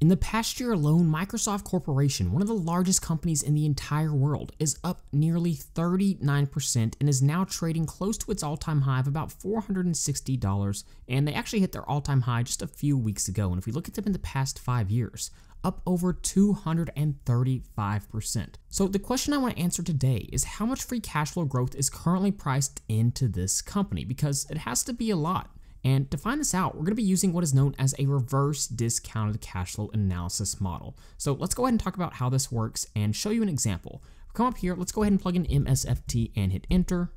In the past year alone, Microsoft Corporation, one of the largest companies in the entire world, is up nearly 39% and is now trading close to its all time high of about $460. And they actually hit their all time high just a few weeks ago. And if we look at them in the past five years, up over 235%. So, the question I want to answer today is how much free cash flow growth is currently priced into this company? Because it has to be a lot. And to find this out, we're going to be using what is known as a reverse discounted cash flow analysis model. So let's go ahead and talk about how this works and show you an example. Come up here, let's go ahead and plug in MSFT and hit enter.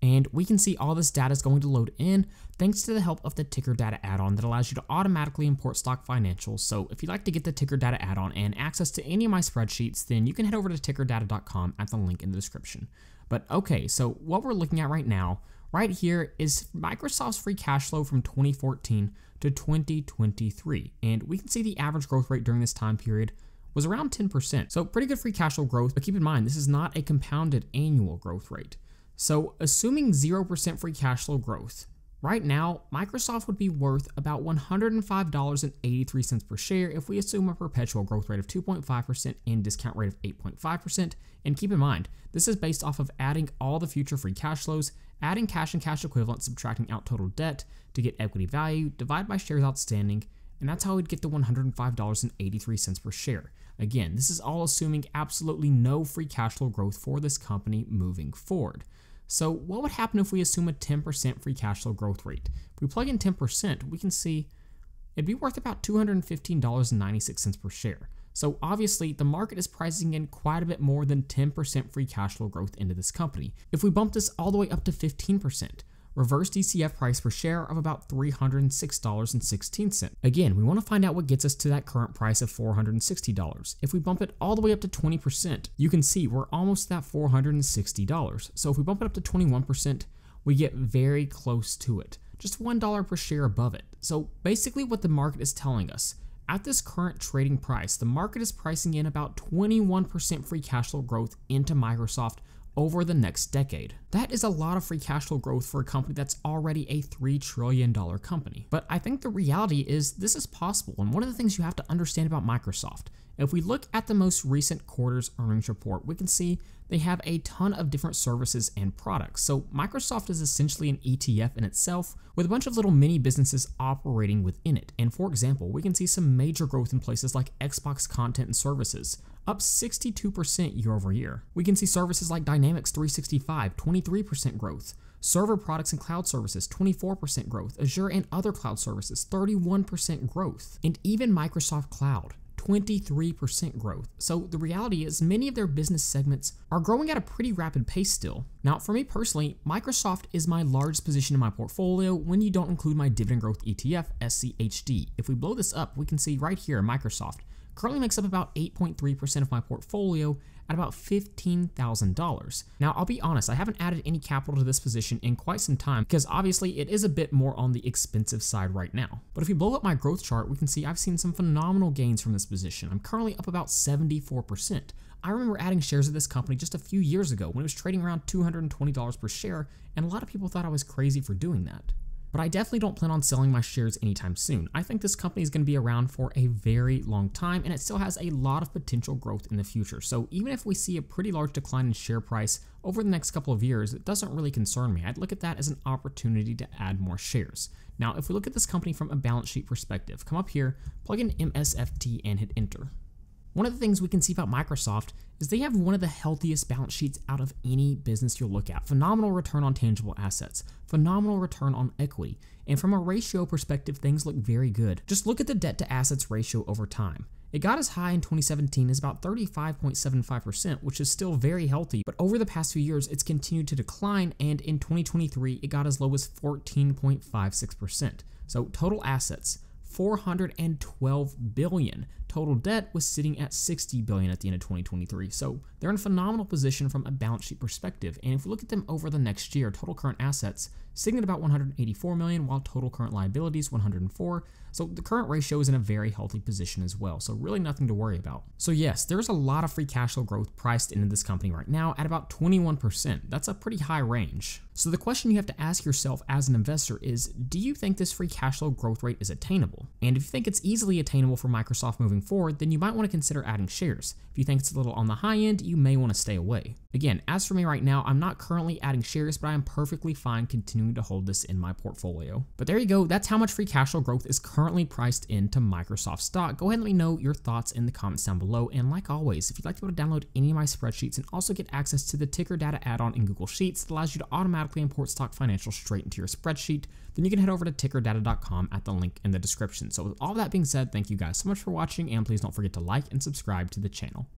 And we can see all this data is going to load in thanks to the help of the ticker data add-on that allows you to automatically import stock financials. So if you'd like to get the ticker data add-on and access to any of my spreadsheets, then you can head over to tickerdata.com at the link in the description. But okay, so what we're looking at right now Right here is Microsoft's free cash flow from 2014 to 2023. And we can see the average growth rate during this time period was around 10%. So pretty good free cash flow growth, but keep in mind, this is not a compounded annual growth rate. So assuming 0% free cash flow growth, Right now, Microsoft would be worth about $105.83 per share if we assume a perpetual growth rate of 2.5% and discount rate of 8.5%. And keep in mind, this is based off of adding all the future free cash flows, adding cash and cash equivalents, subtracting out total debt to get equity value, divide by shares outstanding, and that's how we'd get the $105.83 per share. Again, this is all assuming absolutely no free cash flow growth for this company moving forward. So what would happen if we assume a 10% free cash flow growth rate? If we plug in 10%, we can see it'd be worth about $215.96 per share. So obviously, the market is pricing in quite a bit more than 10% free cash flow growth into this company. If we bump this all the way up to 15%, reverse DCF price per share of about $306.16. Again, we want to find out what gets us to that current price of $460. If we bump it all the way up to 20%, you can see we're almost at $460. So if we bump it up to 21%, we get very close to it, just $1 per share above it. So basically what the market is telling us at this current trading price, the market is pricing in about 21% free cash flow growth into Microsoft over the next decade. That is a lot of free cash flow growth for a company that's already a $3 trillion company. But I think the reality is this is possible, and one of the things you have to understand about Microsoft, if we look at the most recent quarter's earnings report, we can see they have a ton of different services and products. So Microsoft is essentially an ETF in itself with a bunch of little mini businesses operating within it. And for example, we can see some major growth in places like Xbox content and services, up 62% year over year. We can see services like Dynamics 365, 23% growth, server products and cloud services 24% growth, Azure and other cloud services 31% growth, and even Microsoft Cloud 23% growth. So the reality is many of their business segments are growing at a pretty rapid pace still. Now, for me personally, Microsoft is my largest position in my portfolio when you don't include my dividend growth ETF, SCHD. If we blow this up, we can see right here Microsoft currently makes up about 8.3% of my portfolio at about $15,000. Now, I'll be honest, I haven't added any capital to this position in quite some time because obviously it is a bit more on the expensive side right now. But if we blow up my growth chart, we can see I've seen some phenomenal gains from this position. I'm currently up about 74%. I remember adding shares of this company just a few years ago when it was trading around $220 per share, and a lot of people thought I was crazy for doing that but I definitely don't plan on selling my shares anytime soon. I think this company is going to be around for a very long time and it still has a lot of potential growth in the future. So even if we see a pretty large decline in share price over the next couple of years, it doesn't really concern me. I'd look at that as an opportunity to add more shares. Now, if we look at this company from a balance sheet perspective, come up here, plug in MSFT and hit enter. One of the things we can see about Microsoft is they have one of the healthiest balance sheets out of any business you'll look at. Phenomenal return on tangible assets, phenomenal return on equity, and from a ratio perspective, things look very good. Just look at the debt to assets ratio over time. It got as high in 2017 as about 35.75%, which is still very healthy, but over the past few years, it's continued to decline, and in 2023, it got as low as 14.56%. So total assets, 412 billion. Total debt was sitting at 60 billion at the end of 2023. So they're in a phenomenal position from a balance sheet perspective. And if we look at them over the next year, total current assets sitting at about 184 million, while total current liabilities 104. So the current ratio is in a very healthy position as well. So really nothing to worry about. So yes, there's a lot of free cash flow growth priced into this company right now at about 21%. That's a pretty high range. So the question you have to ask yourself as an investor is, do you think this free cash flow growth rate is attainable? And if you think it's easily attainable for Microsoft moving forward, then you might want to consider adding shares. If you think it's a little on the high end, you may want to stay away. Again, as for me right now, I'm not currently adding shares, but I am perfectly fine continuing to hold this in my portfolio. But there you go, that's how much free cash flow growth is currently priced into Microsoft stock. Go ahead and let me know your thoughts in the comments down below. And like always, if you'd like to be able to download any of my spreadsheets and also get access to the ticker data add-on in Google Sheets that allows you to automatically import stock financials straight into your spreadsheet, then you can head over to tickerdata.com at the link in the description. So with all that being said, thank you guys so much for watching and please don't forget to like and subscribe to the channel.